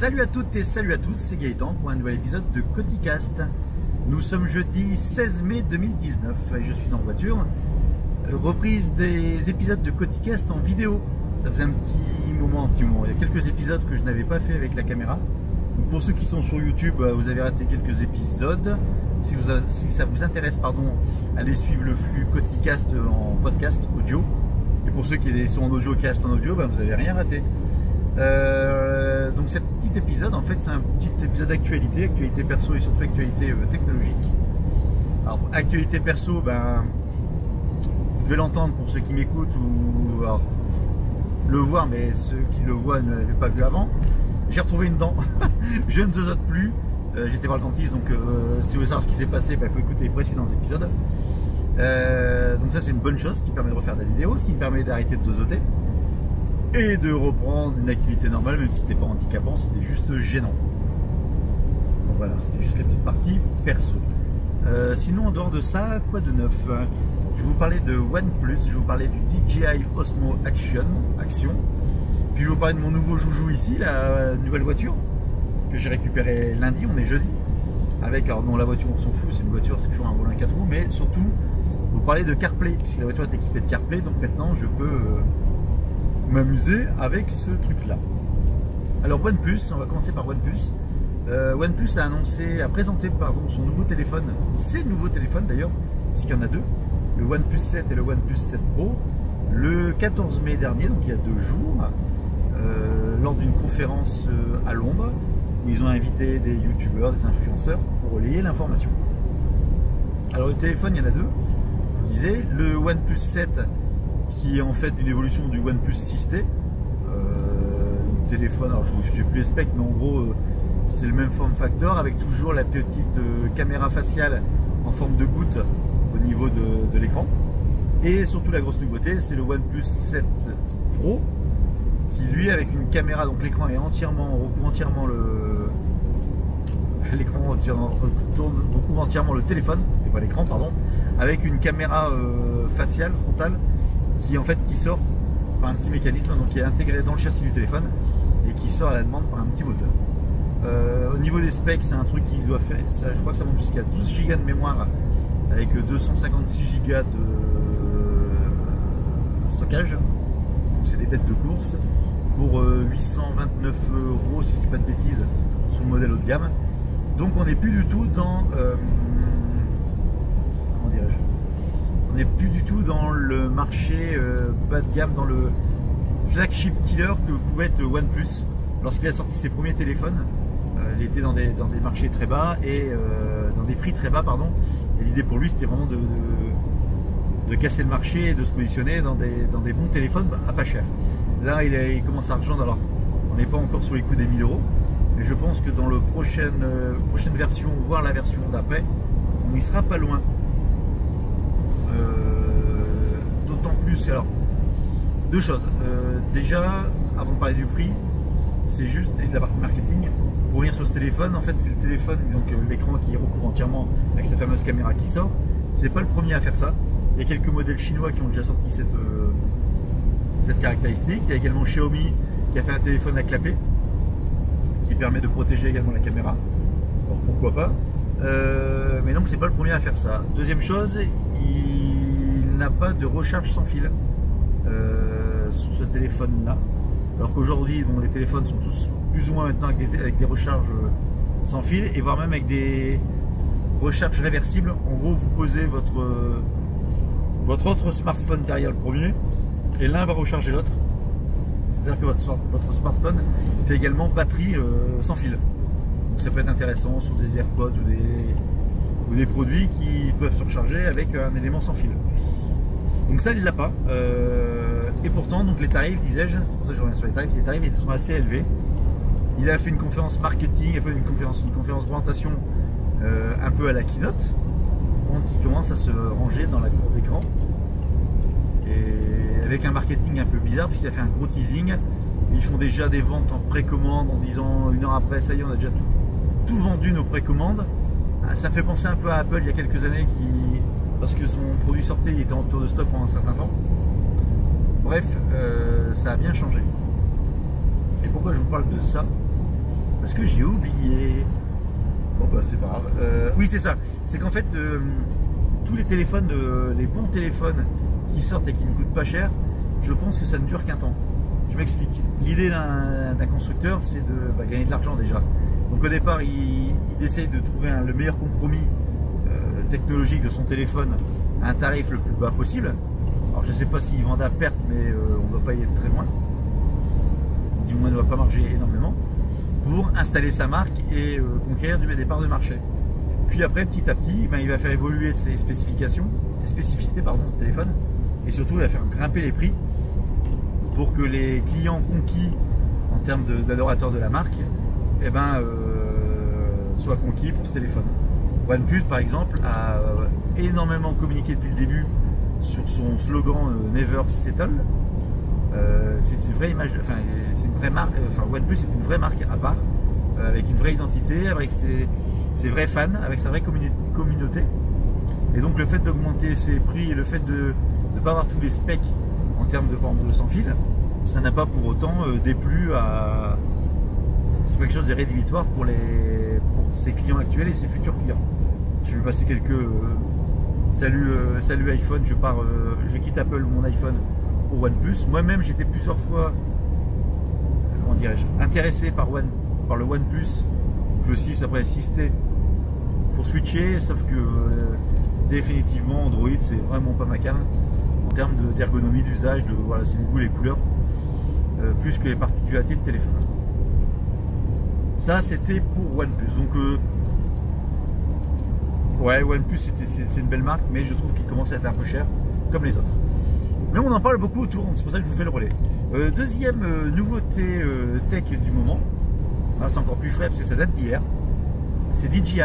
Salut à toutes et salut à tous, c'est Gaëtan pour un nouvel épisode de Coticast. Nous sommes jeudi 16 mai 2019 et je suis en voiture. Euh, reprise des épisodes de Coticast en vidéo. Ça faisait un petit moment, un petit moment. Il y a quelques épisodes que je n'avais pas fait avec la caméra. Pour ceux qui sont sur YouTube, euh, vous avez raté quelques épisodes. Si, ça vous intéresse, pardon, allez suivre le flux Coticast en podcast audio. Et pour ceux qui sont en audio, cast en audio, ben, vous n'avez rien raté. Euh, donc cet petit épisode, en fait, c'est un petit épisode d'actualité, actualité perso et surtout actualité euh, technologique. Alors, actualité perso, ben, vous devez l'entendre pour ceux qui m'écoutent ou le voir, mais ceux qui le voient ne l'avaient pas vu avant. J'ai retrouvé une dent, je ne zozote plus. Euh, J'étais voir le dentiste, donc si vous voulez savoir ce qui s'est passé, il ben, faut écouter les précédents épisodes. donc ça c'est une bonne chose, qui permet de refaire des vidéos, ce qui me permet d'arrêter de zozoter et de reprendre une activité normale, même si c'était pas handicapant, c'était juste gênant. Donc voilà, c'était juste les petites parties perso. Euh, sinon, en dehors de ça, quoi de neuf Je vais vous parler de OnePlus, je vous parler du DJI Osmo Action, Action. Puis je vous parler de mon nouveau joujou ici, la nouvelle voiture que j'ai récupérée lundi, on est jeudi. Avec, alors non, la voiture, on s'en fout, c'est une voiture, c'est toujours un volant 4 roues, mais surtout, vous parler de CarPlay, puisque la voiture est équipée de CarPlay, donc maintenant je peux euh, m'amuser avec ce truc-là. Alors OnePlus, on va commencer par OnePlus. Euh, OnePlus a annoncé, a présenté pardon, son nouveau téléphone, ses nouveaux téléphones d'ailleurs, puisqu'il y en a deux, le OnePlus 7 et le OnePlus 7 Pro, le 14 mai dernier, donc il y a deux jours, euh, lors d'une conférence euh, à Londres, où ils ont invité des youtubeurs, des influenceurs pour relayer l'information. Alors le téléphone, il y en a deux, je vous disais, le OnePlus 7 qui est en fait une évolution du OnePlus 6T. Euh, téléphone, alors je n'ai plus les specs, mais en gros, euh, c'est le même form factor avec toujours la petite euh, caméra faciale en forme de goutte au niveau de, l'écran. Et surtout, la grosse nouveauté, c'est le OnePlus 7 Pro qui, lui, avec une caméra, donc l'écran est entièrement, recouvre entièrement le. L'écran recouvre entièrement le téléphone, et pas l'écran, pardon, avec une caméra faciale frontale qui en fait qui sort par un petit mécanisme donc qui est intégré dans le châssis du téléphone et qui sort à la demande par un petit moteur. Euh, au niveau des specs, c'est un truc qui doit faire, ça, je crois que ça monte jusqu'à 12 Go de mémoire avec 256 Go de stockage. Donc c'est des bêtes de course pour 829 euh, euros si je dis pas de bêtises sur le modèle haut de gamme. Donc on n'est plus du tout dans euh, on n'est plus du tout dans le marché euh, bas de gamme, dans le flagship killer que pouvait être OnePlus. Lorsqu'il a sorti ses premiers téléphones, euh, il était dans des, dans des marchés très bas et euh, dans des prix très bas, pardon. Et l'idée pour lui, c'était vraiment de, de, casser le marché et de se positionner dans des, dans des bons téléphones à pas cher. Là, il, commence à rejoindre. Alors, on n'est pas encore sur les coups des 1000 euros, mais je pense que dans la prochaine, prochaine version, voire la version d'après, on n'y sera pas loin. Plus. Alors, deux choses. Euh, déjà, avant de parler du prix, c'est juste et de la partie marketing. Pour revenir sur ce téléphone, en fait, c'est le téléphone, donc euh, l'écran qui recouvre entièrement avec cette fameuse caméra qui sort. C'est pas le premier à faire ça. Il y a quelques modèles chinois qui ont déjà sorti cette, euh, cette caractéristique. Il y a également Xiaomi qui a fait un téléphone à clapper qui permet de protéger également la caméra. Alors pourquoi pas? Mais donc c'est pas le premier à faire ça. Deuxième chose, il n'a pas de recharge sans fil euh, sur ce téléphone-là. Alors qu'aujourd'hui, bon, les téléphones sont tous plus ou moins maintenant avec des, recharges euh, sans fil et voire même avec des recharges réversibles. En gros, vous posez votre, euh, votre autre smartphone derrière le premier et l'un va recharger l'autre. C'est-à-dire que votre, votre, smartphone fait également batterie sans fil. Donc ça peut être intéressant sur des AirPods ou des, ou des produits qui peuvent se recharger avec un élément sans fil. Donc ça, il l'a pas. Euh, et pourtant, donc les tarifs, disais-je, c'est pour ça que je reviens sur les tarifs, les tarifs sont assez élevés. Il a fait une conférence marketing, a fait une conférence, une conférence présentation euh, un peu à la keynote, qui commence à se ranger dans la cour d'écran. Et avec un marketing un peu bizarre, puisqu'il a fait un gros teasing. Ils font déjà des ventes en précommande en disant une heure après, ça y est, on a déjà tout, tout vendu nos précommandes. Ah, ça fait penser un peu à Apple il y a quelques années qui parce que son produit sortait, il était en tour de stock pendant un certain temps. Bref, euh, ça a bien changé. Et pourquoi je vous parle de ça? Parce que j'ai oublié. Bon bah c'est pas grave. Euh, oui c'est ça. C'est qu'en fait euh, tous les téléphones, les bons téléphones qui sortent et qui ne coûtent pas cher, je pense que ça ne dure qu'un temps. Je m'explique. L'idée d'un constructeur, c'est de bah, gagner de l'argent déjà. Donc au départ, il, essaye de trouver le meilleur compromis technologique de son téléphone à un tarif le plus bas possible. Alors je ne sais pas s'il vendent à perte, mais on ne va pas y être très loin. Du moins, ne va pas marcher énormément pour installer sa marque et euh, conquérir des parts de marché. Puis après, petit à petit, ben, il va faire évoluer ses spécifications, ses spécificités pardon, de téléphone, et surtout il va faire grimper les prix pour que les clients conquis en termes d'adorateurs de, la marque eh ben, euh, soient conquis pour ce téléphone. OnePlus par exemple a euh, énormément communiqué depuis le début sur son slogan Never Settle, euh, c'est une vraie image, enfin marque, enfin OnePlus c'est une vraie marque à part, euh, avec une vraie identité, avec ses, vrais fans, avec sa vraie communauté. Et donc le fait d'augmenter ses prix et le fait de ne pas avoir tous les specs en termes de bande de sans fil, ça n'a pas pour autant euh, déplu à. C'est quelque chose de rédhibitoire pour ses clients actuels et ses futurs clients. Je vais passer quelques. salut, salut iPhone, je pars, je quitte Apple mon iPhone OnePlus. Moi-même, j'étais plusieurs fois, comment dirais-je, intéressé par, One, par le OnePlus. Le 6 après 6T pour switcher, sauf que euh, définitivement Android c'est vraiment pas ma cam en termes d'ergonomie, d'usage, de voilà, c'est les les couleurs, euh, plus que les particularités de téléphone. Ça c'était pour OnePlus. Donc euh, ouais, OnePlus c'est une belle marque, mais je trouve qu'il commence à être un peu cher, comme les autres. Mais on en parle beaucoup autour, c'est pour ça que je vous fais le relais. Euh, deuxième euh, nouveauté euh, tech du moment, ah, c'est encore plus frais parce que ça date d'hier, c'est DJI.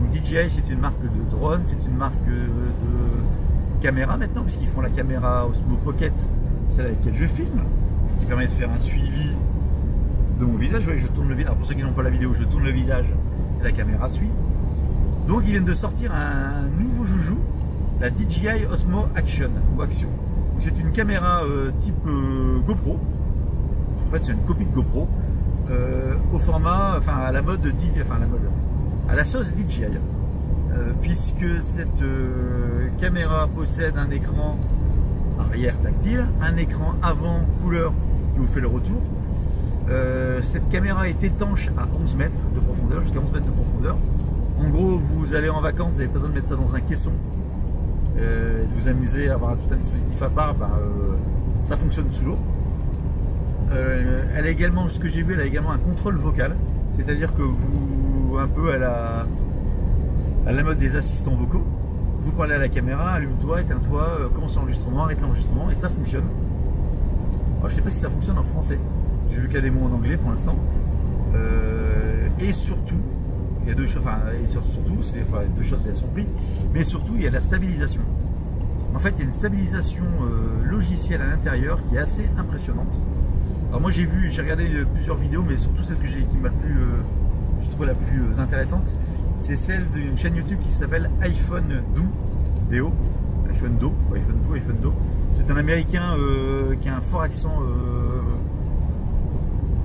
Donc DJI c'est une marque de drone, c'est une marque de caméra maintenant, puisqu'ils font la caméra Osmo Pocket, celle avec laquelle je filme, qui permet de faire un suivi de mon visage. je tourne le visage. pour ceux qui n'ont pas la vidéo, je tourne le visage et la caméra suit. Donc ils viennent de sortir un nouveau joujou, la DJI Osmo Action ou Action. C'est une caméra euh, type euh, GoPro. En fait, c'est une copie de GoPro euh, au format, enfin à la mode, enfin à la mode, à la sauce DJI, puisque cette caméra possède un écran arrière tactile, un écran avant couleur qui vous fait le retour. cette caméra est étanche à 11 mètres de profondeur, jusqu'à 11 mètres de profondeur. En gros, vous allez en vacances, vous n'avez pas besoin de mettre ça dans un caisson euh, de vous amuser à avoir tout un dispositif à part, bah, euh, ça fonctionne sous l'eau. Euh, elle a également, ce que j'ai vu, elle a également un contrôle vocal, c'est-à-dire que vous, un peu à la, à la mode des assistants vocaux, vous parlez à la caméra, allume-toi, éteins-toi, commence l'enregistrement, arrête l'enregistrement, et ça fonctionne. Alors, je sais pas si ça fonctionne en français, j'ai vu qu'il y a des mots en anglais pour l'instant. et surtout, il y a deux choses, enfin, et surtout, c'est enfin, deux choses, sont prises, mais surtout, il y a la stabilisation. En fait, il y a une stabilisation euh, logicielle à l'intérieur qui est assez impressionnante. Alors moi, j'ai vu, j'ai regardé euh, plusieurs vidéos, mais surtout celle que j'ai, qui m'a le plus, euh, je trouve la plus intéressante, c'est celle d'une chaîne YouTube qui s'appelle iPhone Do, Do, iPhone Do, iPhone Do, iPhone Do. C'est un Américain qui a un fort accent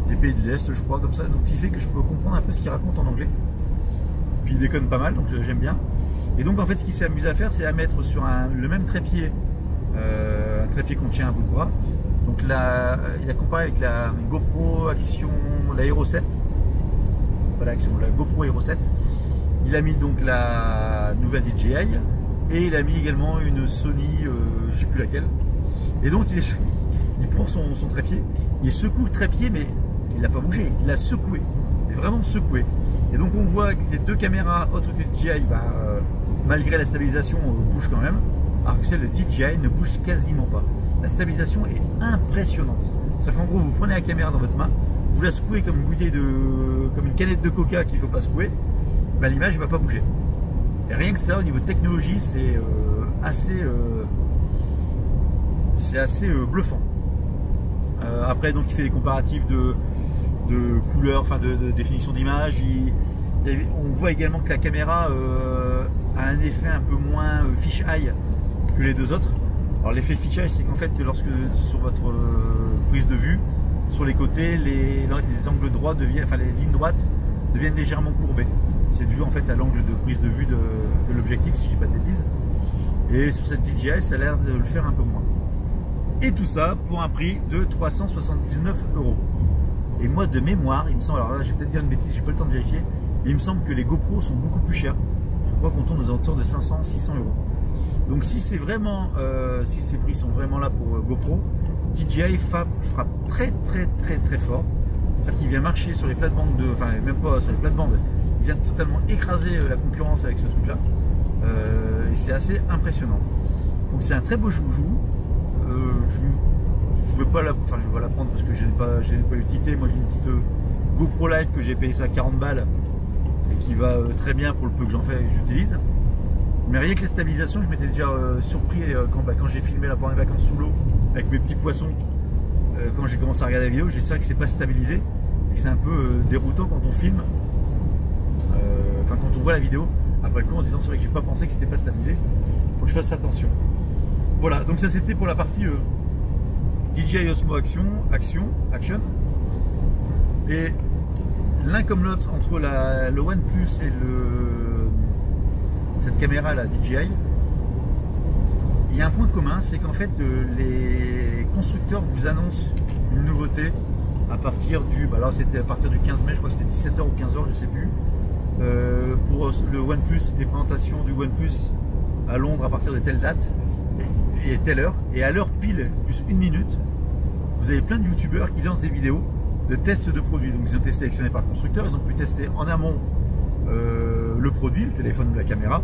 des pays de l'Est, je crois, comme ça, donc qui fait que je peux comprendre un peu ce qu'il raconte en anglais. Puis il déconne pas mal, donc j'aime bien. Et donc en fait, ce qu'il s'est amusé à faire, c'est à mettre sur le même trépied, euh, un trépied qu'on tient à bout de bras. Donc là, il a comparé avec la GoPro Action, la Hero 7. Pas l'Action, la GoPro Hero 7. Il a mis donc la nouvelle DJI et il a mis également une Sony, euh, je sais plus laquelle. Et donc il, il prend son, trépied, il secoue le trépied, mais il l'a pas bougé, il l'a secoué, il vraiment secoué. Et donc on voit que les deux caméras autres que DJI, bah, euh, malgré la stabilisation, euh, bougent quand même. Alors que celle de DJI ne bouge quasiment pas. La stabilisation est impressionnante. C'est-à-dire qu'en gros, vous prenez la caméra dans votre main, vous la secouez comme une bouteille de, comme une canette de coca qu'il ne faut pas secouer, bah, l'image ne va pas bouger. Et rien que ça, au niveau technologie, c'est euh, assez, c'est assez bluffant. après, donc, il fait des comparatifs de, de couleur, enfin de, définition d'image. On voit également que la caméra euh, a un effet un peu moins euh, fish eye que les deux autres. Alors l'effet fish eye, c'est qu'en fait, lorsque sur votre euh, prise de vue, sur les côtés, les, les angles droits deviennent, enfin les lignes droites deviennent légèrement courbées. C'est dû en fait à l'angle de prise de vue de, l'objectif, si je dis pas de bêtises. Et sur cette DJI, ça a l'air de le faire un peu moins. Et tout ça pour un prix de 379 euros. Et moi, de mémoire, il me semble, alors là, j'ai peut-être dire une bêtise, j'ai pas le temps de vérifier, mais il me semble que les GoPro sont beaucoup plus chers. Je crois qu'on tourne aux alentours de 500, 600 euros. Donc si c'est vraiment, euh, si ces prix sont vraiment là pour euh, GoPro, DJI frappe, très très très très fort. C'est-à-dire qu'il vient marcher sur les plates-bandes de, enfin même pas sur les plates-bandes, il vient totalement écraser euh, la concurrence avec ce truc-là. et c'est assez impressionnant. Donc c'est un très beau joujou. Ne veux pas je vais la prendre parce que je n'ai pas, pas l'utilité. Moi j'ai une petite GoPro Lite que j'ai payé ça 40 balles et qui va très bien pour le peu que j'en fais et que j'utilise. Mais rien que la stabilisation, je m'étais déjà euh, surpris euh, quand, bah, quand j'ai filmé la première vacances sous l'eau avec mes petits poissons. Euh, quand j'ai commencé à regarder la vidéo, j'ai sais que c'est pas stabilisé et c'est un peu déroutant quand on filme. Enfin, quand on voit la vidéo après le coup en se disant c'est vrai que j'ai pas pensé que c'était pas stabilisé. Faut que je fasse attention. Voilà, donc ça c'était pour la partie DJI Osmo Action, Action, Action. Et l'un comme l'autre entre la, le OnePlus et le cette caméra là DJI, il y a un point commun, c'est qu'en fait euh, les constructeurs vous annoncent une nouveauté à partir du, bah c'était à partir du 15 mai, je crois que c'était 17h ou 15h, je sais plus. Euh, pour le OnePlus, c'était présentation du OnePlus à Londres à partir de telle date et, telle heure. Et à l'heure pile, plus une minute, vous avez plein de youtubeurs qui lancent des vidéos de tests de produits. Donc ils ont été sélectionnés par le constructeur, ils ont pu tester en amont euh, le produit, le téléphone ou la caméra.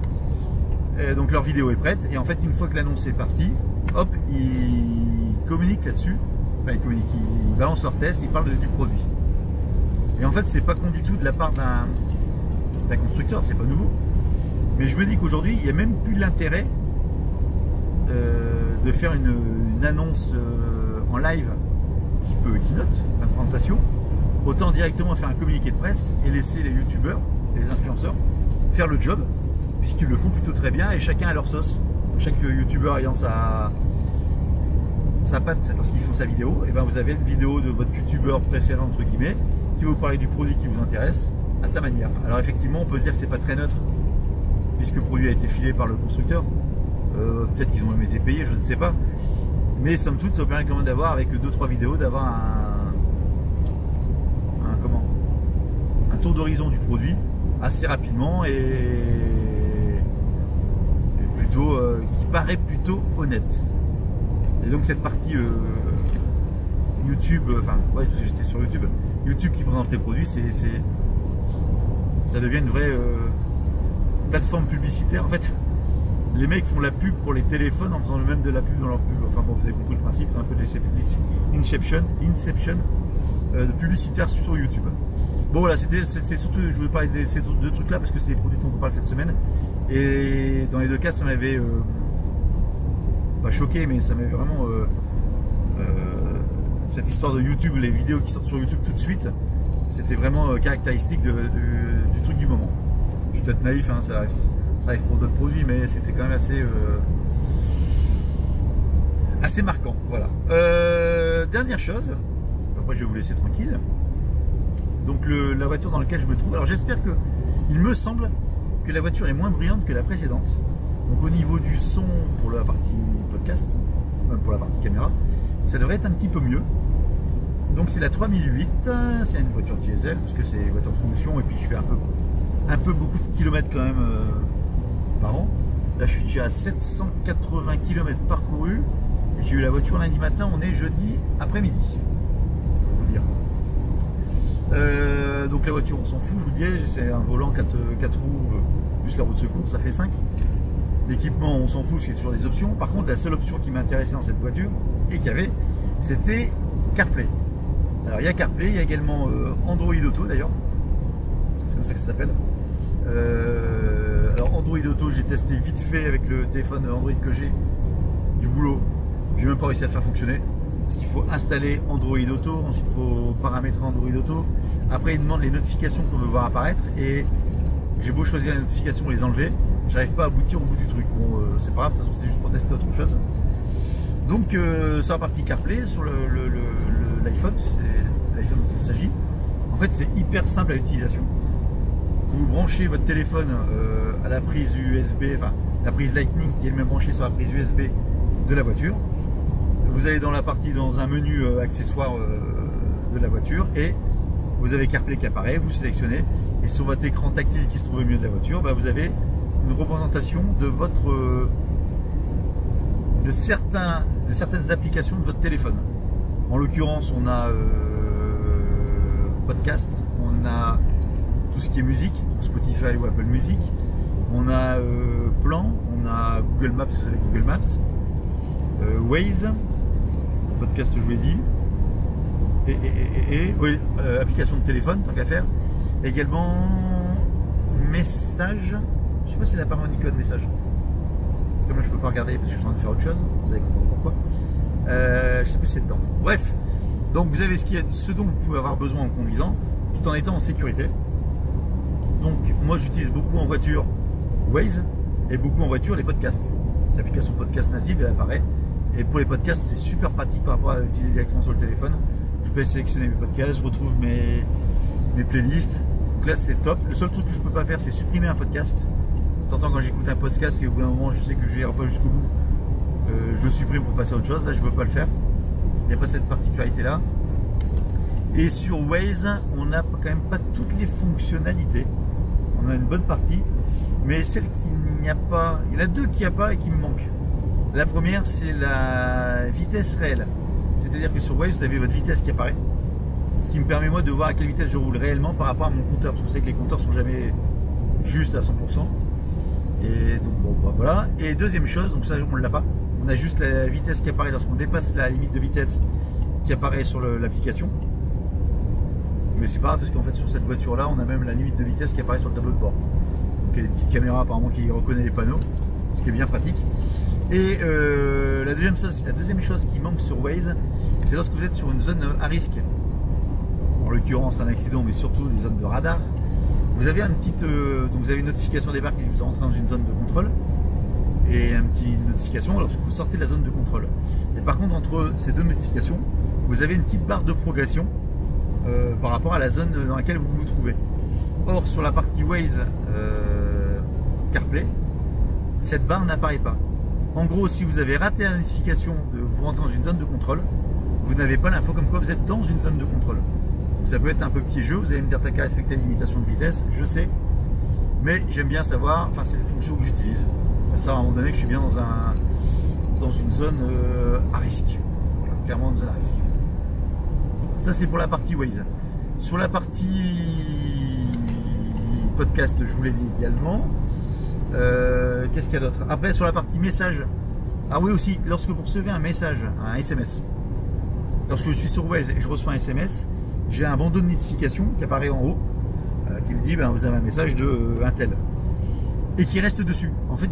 donc leur vidéo est prête et en fait une fois que l'annonce est partie, hop, ils communiquent là-dessus. Enfin ils communiquent, ils balancent leur test, ils parlent du produit. Et en fait c'est pas con du tout de la part d'un constructeur, c'est pas nouveau. Mais je me dis qu'aujourd'hui il n'y a même plus l'intérêt euh, de faire une, annonce euh, en live type keynote, une présentation, autant directement faire un communiqué de presse et laisser les youtubeurs les influenceurs, faire le job, puisqu'ils le font plutôt très bien et chacun a leur sauce. Chaque youtubeur ayant sa, sa patte lorsqu'il font sa vidéo, et ben vous avez une vidéo de votre youtubeur préféré entre guillemets qui va vous parler du produit qui vous intéresse à sa manière. Alors effectivement, on peut se dire que c'est pas très neutre puisque le produit a été filé par le constructeur. Euh, peut-être qu'ils ont même été payés, je ne sais pas. Mais somme toute, ça vous permet quand même d'avoir avec 2-3 vidéos d'avoir un, comment un tour d'horizon du produit assez rapidement et, plutôt euh, qui paraît plutôt honnête. Et donc cette partie euh, YouTube, euh, enfin ouais, j'étais sur YouTube, YouTube qui présente les produits, c'est ça devient une vraie plateforme publicitaire. En fait, les mecs font la pub pour les téléphones en faisant le même de la pub dans leur pub. Enfin bon, vous avez compris le principe, un peu d'inception, inception, de publicitaire sur YouTube. Bon voilà, c'était surtout, je voulais parler de ces deux trucs là parce que c'est les produits dont on parle cette semaine. Et dans les deux cas, ça m'avait euh, pas choqué, mais ça m'avait vraiment euh, euh, cette histoire de YouTube, les vidéos qui sortent sur YouTube tout de suite, c'était vraiment caractéristique du truc du moment. Je suis peut-être naïf, hein, ça, arrive, ça, arrive, pour d'autres produits, mais c'était quand même assez assez marquant. Voilà. dernière chose, après je vais vous laisser tranquille donc la voiture dans laquelle je me trouve. Alors j'espère que, il me semble que la voiture est moins bruyante que la précédente. Donc au niveau du son pour la partie podcast, euh, pour la partie caméra, ça devrait être un petit peu mieux. Donc c'est la 3008, c'est une voiture diesel parce que c'est voiture de fonction et puis je fais un peu, un peu beaucoup de kilomètres quand même euh, par an. Là je suis déjà à 780 km parcourus. J'ai eu la voiture lundi matin, on est jeudi après-midi. Pour vous dire. Euh, donc la voiture, on s'en fout, je vous dis, c'est un volant 4, 4 roues euh, plus la roue de secours, ça fait 5. L'équipement, on s'en fout, c'est sur des options. Par contre, la seule option qui m'intéressait dans cette voiture, et qu'il avait, c'était CarPlay. Alors il y a CarPlay, il y a également euh, Android Auto d'ailleurs. C'est comme ça que ça s'appelle. Android Auto, j'ai testé vite fait avec le téléphone Android que j'ai du boulot. J'ai même pas réussi à le faire fonctionner parce qu'il faut installer Android Auto, ensuite il faut paramétrer Android Auto. Après, il demande les notifications qu'on veut voir apparaître et j'ai beau choisir les notifications et les enlever, j'arrive pas à aboutir au bout du truc. Bon, euh, c'est pas grave, de toute façon, c'est juste pour tester autre chose. Donc, euh, sur la partie CarPlay, sur le, l'iPhone, c'est l'iPhone dont il s'agit. En fait, c'est hyper simple à utilisation. Vous branchez votre téléphone euh, à la prise USB, enfin la prise Lightning qui est même branchée sur la prise USB de la voiture. Vous allez dans la partie, dans un menu euh, accessoire de la voiture et vous avez CarPlay qui apparaît, vous sélectionnez et sur votre écran tactile qui se trouve au milieu de la voiture, bah, vous avez une représentation de votre de, certains, de certaines applications de votre téléphone. En l'occurrence, on a euh, podcast, on a tout ce qui est musique, Spotify ou Apple Music, on a euh, plan, on a Google Maps, vous avez Google Maps, euh, Waze, podcast je vous l'ai dit, et, oui, application de téléphone, tant qu'à faire, également message, je sais pas si la parole icône message, moi je peux pas regarder parce que je suis en train de faire autre chose, vous allez comprendre pourquoi. Euh, je sais plus si c'est dedans. Bref, donc vous avez ce, qui ce dont vous pouvez avoir besoin en conduisant, tout en étant en sécurité. Donc moi j'utilise beaucoup en voiture Waze et beaucoup en voiture les podcasts. L'application podcast native elle apparaît. Et pour les podcasts c'est super pratique par rapport à l'utiliser directement sur le téléphone. Je peux sélectionner mes podcasts, je retrouve mes, mes playlists. Donc là c'est top. Le seul truc que je peux pas faire c'est supprimer un podcast T'entends quand j'écoute un podcast et au bout d'un moment je sais que je n'irai pas jusqu'au bout, euh, je le supprime pour passer à autre chose. Là je ne peux pas le faire. Il n'y a pas cette particularité là. Et sur Waze, on n'a quand même pas toutes les fonctionnalités. On a une bonne partie, mais celle qu'il n'y a pas, il y en a deux qu'il n'y a pas et qui me manquent. La première, c'est la vitesse réelle. C'est-à-dire que sur Waze, vous avez votre vitesse qui apparaît. Ce qui me permet moi de voir à quelle vitesse je roule réellement par rapport à mon compteur. Parce que vous savez que les compteurs sont jamais juste à 100%. Et donc bon bah, voilà. Et deuxième chose, donc ça on ne l'a pas. On a juste la vitesse qui apparaît lorsqu'on dépasse la limite de vitesse qui apparaît sur l'application. Mais c'est pas grave parce qu'en fait sur cette voiture là on a même la limite de vitesse qui apparaît sur le tableau de bord. Donc il y a des petites caméras apparemment qui reconnaissent les panneaux, ce qui est bien pratique. Et euh, la, deuxième chose, la deuxième chose qui manque sur Waze, c'est lorsque vous êtes sur une zone à risque. En l'occurrence un accident mais surtout des zones de radar vous avez un petit, euh, donc vous avez une notification des barres qui vous rentrez dans une zone de contrôle et une petite notification lorsque vous sortez de la zone de contrôle. Et par contre, entre ces deux notifications, vous avez une petite barre de progression euh, par rapport à la zone dans laquelle vous vous trouvez. Or, sur la partie Waze euh, CarPlay, cette barre n'apparaît pas. En gros, si vous avez raté la notification de vous rentrer dans une zone de contrôle, vous n'avez pas l'info comme quoi vous êtes dans une zone de contrôle ça peut être un peu piégeux. Vous allez me dire, t'as qu'à respecter une limitation de vitesse. Je sais. Mais j'aime bien savoir, enfin, c'est une fonction que j'utilise. Ça, à un moment donné, que je suis bien dans une zone euh, à risque. clairement, une zone à risque. Ça, c'est pour la partie Waze. Sur la partie podcast, je vous l'ai dit également. Euh, qu'est-ce qu'il y a d'autre? Après, sur la partie message. Ah oui, aussi, lorsque vous recevez un message, un SMS, lorsque je suis sur Waze et que je reçois un SMS, j'ai un bandeau de notification qui apparaît en haut, euh, qui me dit ben, vous avez un message de euh, un tel et qui reste dessus. En fait,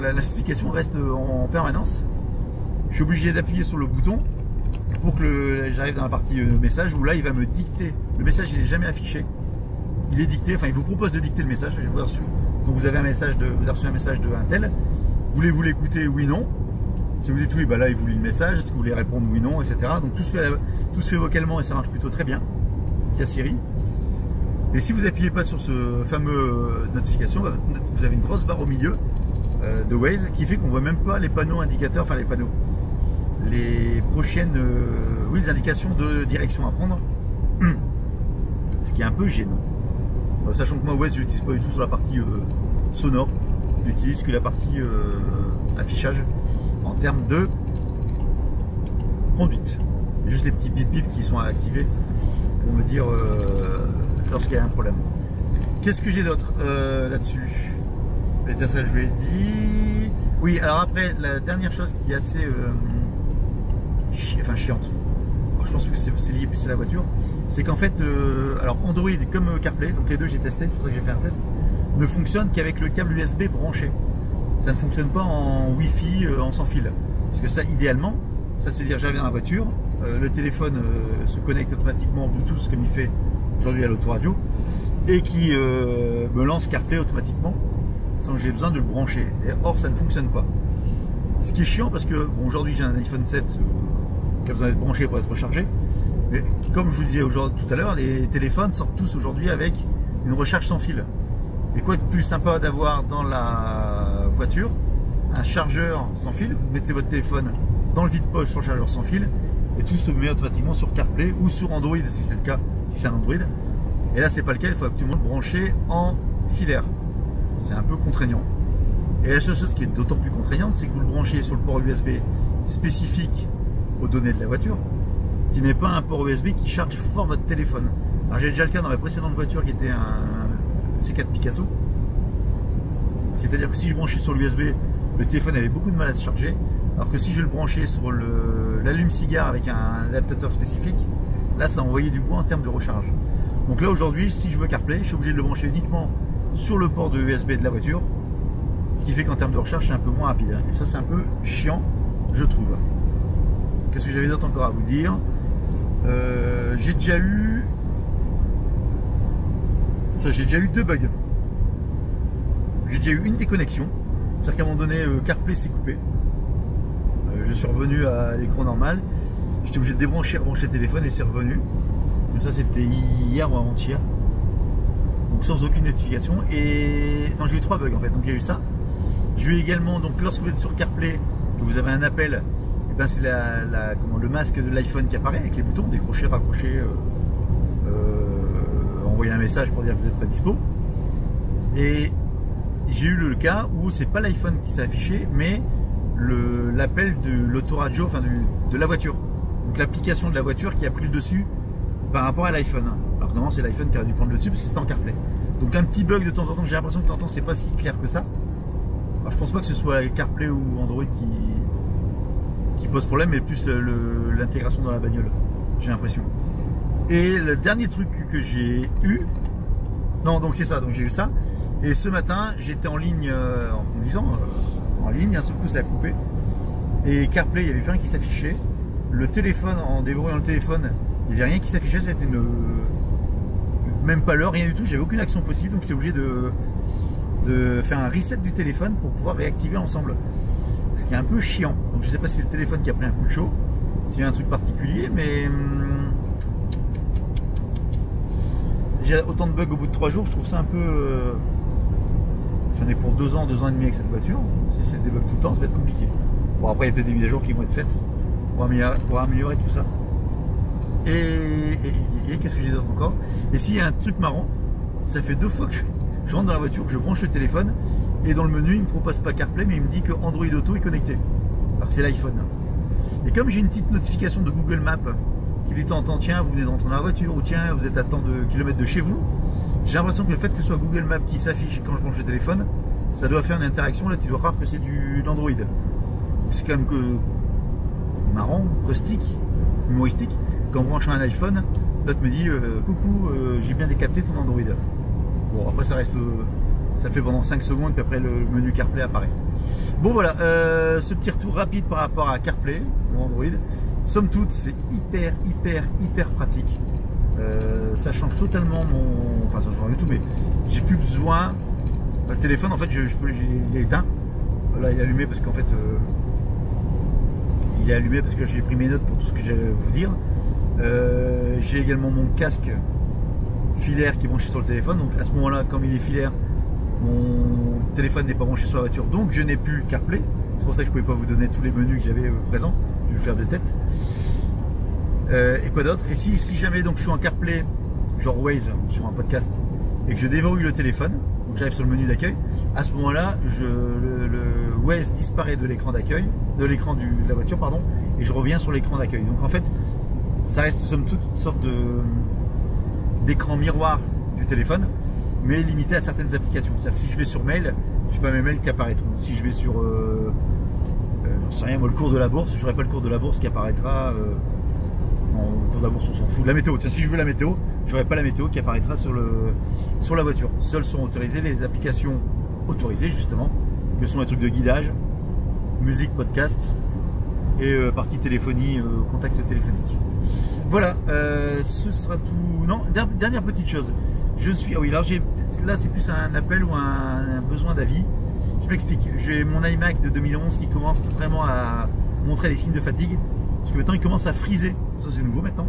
la, notification reste en, permanence. Je suis obligé d'appuyer sur le bouton pour que j'arrive dans la partie euh, message où là, il va me dicter. Le message, il n'est jamais affiché. Il est dicté, enfin, il vous propose de dicter le message. Vous reçu. Donc, vous avez un message de, vous avez reçu un message de tel. Voulez-vous l'écouter Oui, non. Si vous dites oui, bah là il vous lit le message, est-ce que vous voulez répondre oui, non, etc. Donc tout se, fait, tout se fait vocalement et ça marche plutôt très bien. a Siri. Et si vous appuyez pas sur ce fameux euh, notification, bah, vous avez une grosse barre au milieu euh, de Waze qui fait qu'on voit même pas les panneaux indicateurs, enfin les panneaux, les prochaines, euh, oui, les indications de direction à prendre. Ce qui est un peu gênant. Sachant que moi Waze je l'utilise pas du tout sur la partie sonore, je n'utilise que la partie affichage en termes de conduite. Juste les petits bip bip qui sont activés pour me dire euh, lorsqu'il y a un problème. Qu'est-ce que j'ai d'autre euh, là-dessus? Ça je lui ai dit. Oui, alors après, la dernière chose qui est assez euh, enfin, chiante, je pense que c'est lié plus à la voiture, c'est qu'en fait, alors Android comme CarPlay, donc les deux j'ai testé, c'est pour ça que j'ai fait un test, ne fonctionne qu'avec le câble USB branché ça ne fonctionne pas en Wi-Fi, euh, en sans fil. Parce que ça, idéalement, ça se dire j'arrive dans la voiture, euh, le téléphone euh, se connecte automatiquement en Bluetooth comme il fait aujourd'hui à l'autoradio et qui me lance CarPlay automatiquement sans que j'ai besoin de le brancher. Et, or, ça ne fonctionne pas. Ce qui est chiant parce que bon, aujourd'hui j'ai un iPhone 7 qui a besoin d'être branché pour être rechargé. Mais comme je vous disais tout à l'heure, les téléphones sortent tous aujourd'hui avec une recharge sans fil. Et quoi de plus sympa d'avoir dans la voiture un chargeur sans fil, vous mettez votre téléphone dans le vide-poche sur le chargeur sans fil et tout se met automatiquement sur CarPlay ou sur Android si c'est le cas, si c'est un Android. Et là c'est pas le cas, il faut absolument le brancher en filaire. C'est un peu contraignant. Et la seule chose qui est d'autant plus contraignante, c'est que vous le branchez sur le port USB spécifique aux données de la voiture, qui n'est pas un port USB qui charge fort votre téléphone. Alors j'ai déjà le cas dans ma précédente voiture qui était un C4 Picasso. C'est-à-dire que si je branchais sur l'USB, le téléphone avait beaucoup de mal à se charger. Alors que si je le branchais sur l'allume-cigare avec un adaptateur spécifique, là ça envoyait du bois en termes de recharge. Donc là aujourd'hui, si je veux CarPlay, je suis obligé de le brancher uniquement sur le port de USB de la voiture. Ce qui fait qu'en termes de recharge, c'est un peu moins rapide. Et ça, c'est un peu chiant, je trouve. Qu'est-ce que j'avais d'autre encore à vous dire euh, J'ai déjà eu ça, j'ai déjà eu deux bugs. J'ai déjà eu une déconnexion. C'est-à-dire qu'à un moment donné, euh, CarPlay s'est coupé. Euh, je suis revenu à l'écran normal. J'étais obligé de débrancher, rebrancher le téléphone et c'est revenu. Donc ça, c'était hier ou avant-hier. Donc sans aucune notification. Et non, j'ai eu trois bugs en fait. Donc il y a eu ça. J'ai eu également, donc lorsque vous êtes sur CarPlay, que vous avez un appel, et eh ben c'est le masque de l'iPhone qui apparaît avec les boutons décrocher, raccrocher. Euh, un message pour dire que vous n'êtes pas dispo. Et j'ai eu le cas où c'est pas l'iPhone qui s'est affiché, mais l'appel de l'autoradio, enfin de, la voiture. Donc l'application de la voiture qui a pris le dessus par rapport à l'iPhone. Alors normalement c'est l'iPhone qui a dû prendre le dessus parce que c'était en CarPlay. Donc un petit bug de temps en temps, j'ai l'impression que de temps en temps c'est pas si clair que ça. Alors je pense pas que ce soit CarPlay ou Android qui, qui pose problème, mais plus l'intégration dans la bagnole. J'ai l'impression. Et le dernier truc que j'ai eu, non donc c'est ça, donc j'ai eu ça. Et ce matin j'étais en ligne euh, en conduisant, euh, en ligne, un seul coup ça a coupé. Et CarPlay, il y avait plus rien qui s'affichait. Le téléphone, en déverrouillant le téléphone, il n'y avait rien qui s'affichait, c'était une... même pas l'heure, rien du tout, j'avais aucune action possible, donc j'étais obligé de... de faire un reset du téléphone pour pouvoir réactiver ensemble. Ce qui est un peu chiant. Donc je sais pas si c'est le téléphone qui a pris un coup de chaud, s'il y a un truc particulier, mais hum, j'ai autant de bugs au bout de trois jours, je trouve ça un peu. Euh, j'en ai pour deux ans, deux ans et demi avec cette voiture. Si c'est des bugs tout le temps, ça va être compliqué. Bon, après, il y a peut-être des mises à jour qui vont être faites pour améliorer, tout ça. Et, qu'est-ce que j'ai d'autre encore? Et s'il y a un truc marrant, ça fait deux fois que je, rentre dans la voiture, je branche le téléphone, et dans le menu, il ne me propose pas CarPlay, mais il me dit que Android Auto est connecté. Alors que c'est l'iPhone. Et comme j'ai une petite notification de Google Maps qui lui temps tiens, vous venez d'entrer dans la voiture, ou tiens, vous êtes à tant de kilomètres de chez vous. J'ai l'impression que le fait que ce soit Google Maps qui s'affiche quand je branche le téléphone, ça doit faire une interaction. Là, tu dois croire que c'est du Android. C'est quand même que marrant, caustique, humoristique. Quand on branche un iPhone, l'autre me dit euh, coucou, euh, j'ai bien décapté ton Android. Bon, après ça reste, euh, ça fait pendant 5 secondes, puis après le menu CarPlay apparaît. Bon voilà, ce petit retour rapide par rapport à CarPlay ou Android. Somme toute, c'est hyper, hyper, hyper pratique. Euh, ça change totalement mon. Enfin, ça change du tout, mais j'ai plus besoin. Le téléphone, en fait, je, peux, il est éteint. Là, il est allumé parce qu'en fait, euh, il est allumé parce que j'ai pris mes notes pour tout ce que j'allais vous dire. Euh, j'ai également mon casque filaire qui est branché sur le téléphone. Donc, à ce moment-là, comme il est filaire, mon téléphone n'est pas branché sur la voiture, donc je n'ai plus CarPlay. C'est pour ça que je ne pouvais pas vous donner tous les menus que j'avais présents je vais faire de tête. Euh, et quoi d'autre? Et si, si, jamais donc je suis en CarPlay, genre Waze, sur un podcast, et que je déverrouille le téléphone, donc j'arrive sur le menu d'accueil, à ce moment-là, le, le, Waze disparaît de l'écran d'accueil, de l'écran de la voiture, pardon, et je reviens sur l'écran d'accueil. Donc en fait, ça reste somme toute une sorte de d'écran miroir du téléphone, mais limité à certaines applications. C'est-à-dire que si je vais sur mail, je n'ai pas mes mails qui apparaîtront. Si je vais sur euh, sais rien, le cours de la bourse, je n'aurai pas le cours de la bourse qui apparaîtra. Euh, le cours de la bourse, on s'en fout. La météo, tiens, si je veux la météo, je n'aurai pas la météo qui apparaîtra sur, sur la voiture. Seules sont autorisées les applications autorisées, justement, que sont les trucs de guidage, musique, podcast et euh, partie téléphonie, euh, contact téléphonique. Voilà, ce sera tout. Non, dernière petite chose. Je suis. Ah oui, alors là, c'est plus un appel ou un besoin d'avis. Je m'explique. J'ai mon iMac de 2011 qui commence vraiment à montrer des signes de fatigue. Parce que maintenant il commence à friser. Ça c'est nouveau maintenant.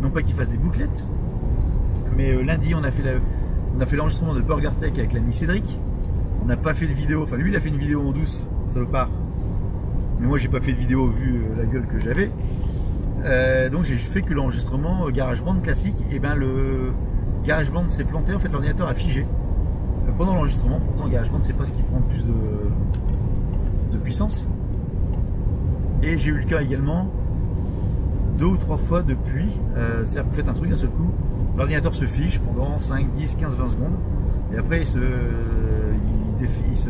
Non pas qu'il fasse des bouclettes, mais euh, lundi, on a fait on a fait l'enregistrement de Burger Tech avec l'ami Cédric. On n'a pas fait de vidéo, enfin lui il a fait une vidéo en douce, salopard. Mais moi j'ai pas fait de vidéo vu euh, la gueule que j'avais. Euh, donc j'ai fait que l'enregistrement GarageBand classique. Et ben le GarageBand s'est planté, en fait l'ordinateur a figé pendant l'enregistrement. Pourtant GarageBand c'est pas ce qui prend le plus de, de puissance. Et j'ai eu le cas également deux ou trois fois depuis. Euh, vous faites un truc d'un seul coup, l'ordinateur se fiche pendant 5, 10, 15, 20 secondes. Et après il se, il, se,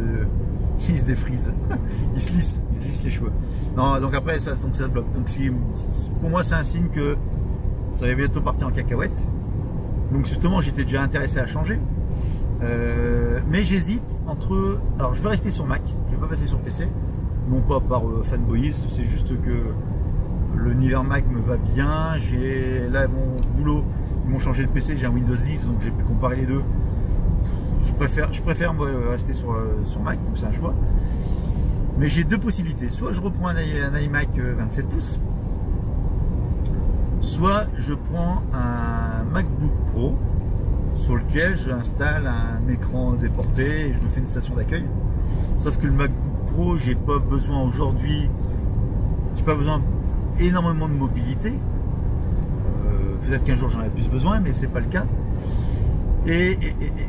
il se défrise, il se lisse, il se lisse les cheveux. Donc après ça, donc ça se bloque. Donc pour moi c'est un signe que ça va bientôt partir en cacahuète. Donc justement j'étais déjà intéressé à changer. Euh, mais j'hésite entre. Alors je vais rester sur Mac, je vais pas passer sur PC non pas par euh, fanboyisme, c'est juste que l'univers Mac me va bien. J'ai là mon boulot, ils m'ont changé de PC, j'ai un Windows 10, donc j'ai pu comparer les deux. Je préfère, je préfère rester sur, euh, sur Mac, donc c'est un choix. Mais j'ai deux possibilités. Soit je reprends un, iMac 27 euh, pouces, soit je prends un MacBook Pro sur lequel j'installe un écran déporté et je me fais une station d'accueil. Sauf que le MacBook Pro, j'ai pas besoin aujourd'hui, j'ai pas besoin énormément de mobilité. Euh, peut-être qu'un jour j'en ai plus besoin, mais c'est pas le cas. Et,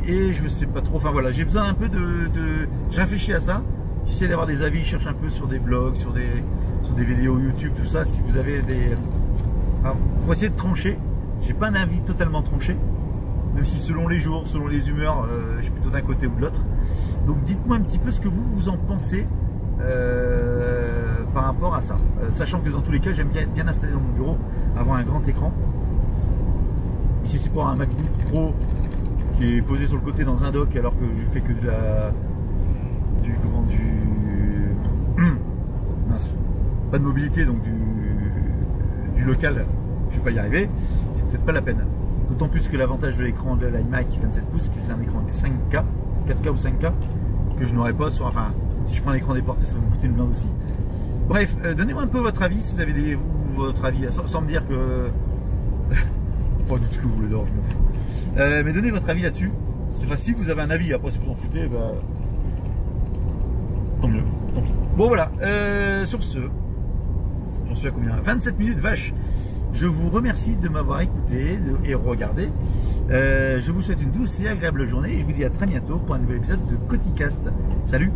et, je sais pas trop. Enfin voilà, j'ai besoin un peu de. de j'ai réfléchi à ça. J'essaie d'avoir des avis, je cherche un peu sur des blogs, sur des, sur des vidéos YouTube, tout ça. Si vous avez des. Alors, faut essayer de trancher. J'ai pas un avis totalement tranché même si selon les jours, selon les humeurs, euh, je suis plutôt d'un côté ou de l'autre. Donc dites-moi un petit peu ce que vous, vous en pensez euh, par rapport à ça. Euh, sachant que dans tous les cas, j'aime bien être bien installé dans mon bureau, avoir un grand écran. Ici c'est pour un MacBook Pro qui est posé sur le côté dans un dock alors que je fais que de la... du... comment du... mince. Pas de mobilité donc du, du local, je vais pas y arriver, c'est peut-être pas la peine. D'autant plus que l'avantage de l'écran de l'iMac 27 pouces, c'est un écran 5K, 4K ou 5K, que je n'aurais pas sur. Enfin, si je prends l'écran déporté, ça va me coûter une blinde aussi. Bref, euh, donnez-moi un peu votre avis, si vous avez des, votre avis, sans, me dire que. enfin, dites ce que vous voulez d'or, je m'en fous. Euh, mais donnez votre avis là-dessus. C'est facile, vous avez un avis, après si vous en foutez, bah. Tant mieux. Bon voilà, euh, sur ce, j'en suis à combien? 27 minutes, vache je vous remercie de m'avoir écouté et regardé. Euh, je vous souhaite une douce et agréable journée et je vous dis à très bientôt pour un nouvel épisode de Coticast. Salut